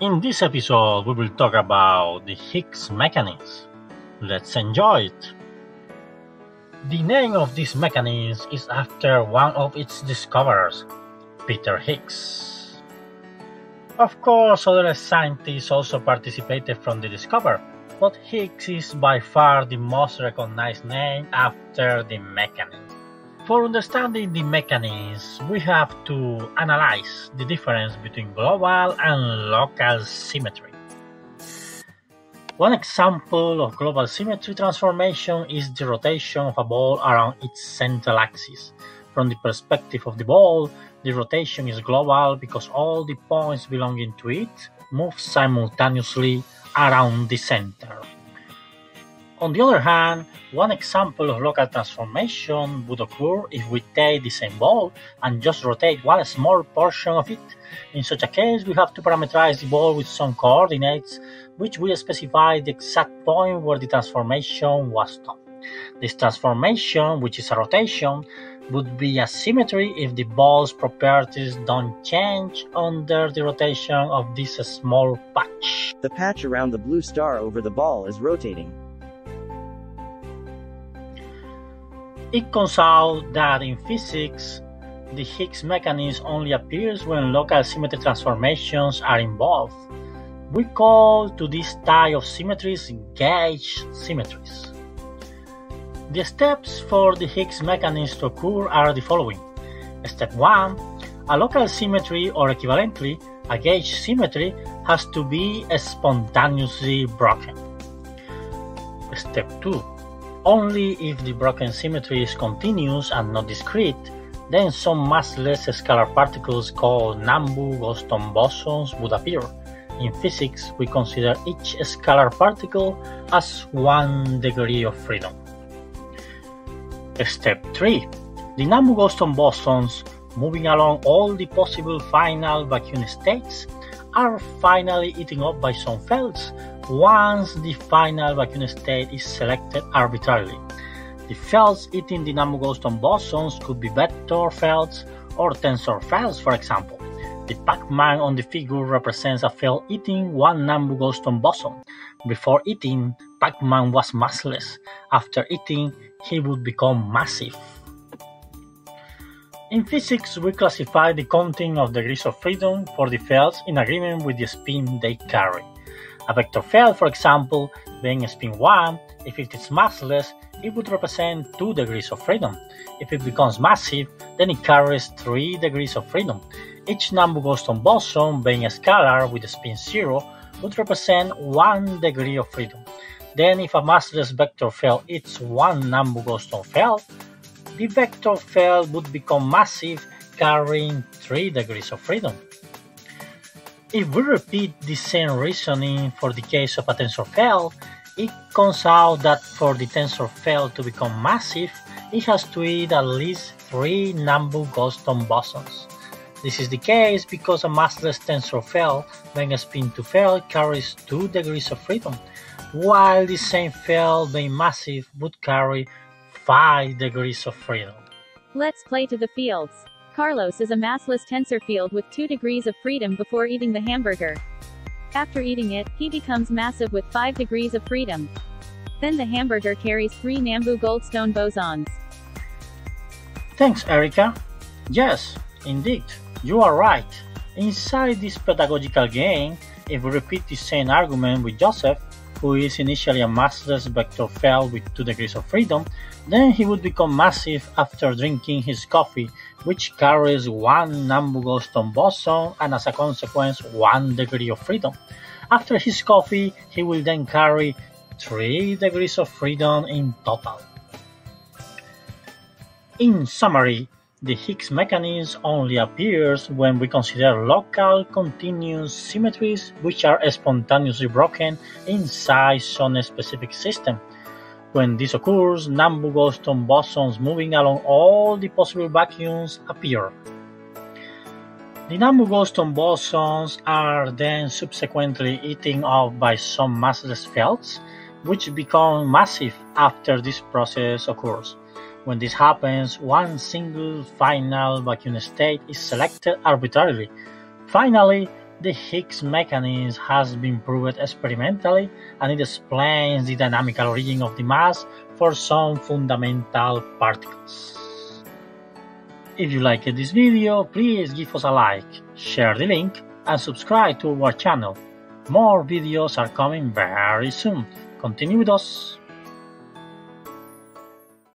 In this episode, we will talk about the Higgs mechanism. Let's enjoy it. The name of this mechanism is after one of its discoverers, Peter Higgs. Of course, other scientists also participated from the discovery, but Higgs is by far the most recognized name after the mechanism. For understanding the mechanism, we have to analyze the difference between global and local symmetry. One example of global symmetry transformation is the rotation of a ball around its central axis. From the perspective of the ball, the rotation is global because all the points belonging to it move simultaneously around the center. On the other hand, one example of local transformation would occur if we take the same ball and just rotate one small portion of it. In such a case, we have to parameterize the ball with some coordinates, which will specify the exact point where the transformation was done. This transformation, which is a rotation, would be a symmetry if the ball's properties don't change under the rotation of this small patch. The patch around the blue star over the ball is rotating. It comes out that in physics, the Higgs mechanism only appears when local symmetry transformations are involved. We call to this type of symmetries gauge symmetries. The steps for the Higgs mechanism to occur are the following. Step 1. A local symmetry or equivalently, a gauge symmetry has to be spontaneously broken. Step 2 only if the broken symmetry is continuous and not discrete, then some massless scalar particles called Nambu-Goldstone bosons would appear. In physics, we consider each scalar particle as one degree of freedom. Step 3. The Nambu-Goldstone bosons, moving along all the possible final vacuum states, are finally eaten up by some fields once the final vacuum state is selected arbitrarily. The fields eating the Nambu-Goldstone bosons could be vector fields or tensor fields, for example. The Pac-Man on the figure represents a field eating one Nambu-Goldstone boson. Before eating, Pac-Man was massless. After eating, he would become massive. In physics, we classify the counting of degrees of freedom for the fields in agreement with the spin they carry. A vector field, for example, being a spin 1, if it is massless, it would represent 2 degrees of freedom. If it becomes massive, then it carries 3 degrees of freedom. Each Nambu-Goldstone boson, being a scalar with a spin 0, would represent 1 degree of freedom. Then if a massless vector field eats one Nambu-Goldstone field, the vector field would become massive, carrying 3 degrees of freedom. If we repeat the same reasoning for the case of a tensor field, it comes out that for the tensor field to become massive, it has to eat at least three Nambu-Goldstone bosons. This is the case because a massless tensor field, being a spin 2 field, carries 2 degrees of freedom, while the same field, being massive, would carry 5 degrees of freedom. Let's play to the fields. Carlos is a massless tensor field with 2 degrees of freedom before eating the hamburger. After eating it, he becomes massive with 5 degrees of freedom. Then the hamburger carries 3 Nambu-Goldstone bosons. Thanks, Erica. Yes, indeed, you are right. Inside this pedagogical game, if we repeat the same argument with Joseph, who is initially a massless vector field with 2 degrees of freedom, then he would become massive after drinking his coffee, which carries one Nambu-Goldstone boson and as a consequence 1 degree of freedom. After his coffee, he will then carry 3 degrees of freedom in total. In summary, the Higgs mechanism only appears when we consider local continuous symmetries which are spontaneously broken inside some specific system. When this occurs, Nambu-Goldstone bosons moving along all the possible vacuums appear. The Nambu-Goldstone bosons are then subsequently eaten up by some massless fields, which become massive after this process occurs. When this happens, one single final vacuum state is selected arbitrarily. Finally, The Higgs mechanism has been proved experimentally and it explains the dynamical origin of the mass for some fundamental particles. If you liked this video, please give us a like, share the link, and subscribe to our channel. More videos are coming very soon. Continue with us.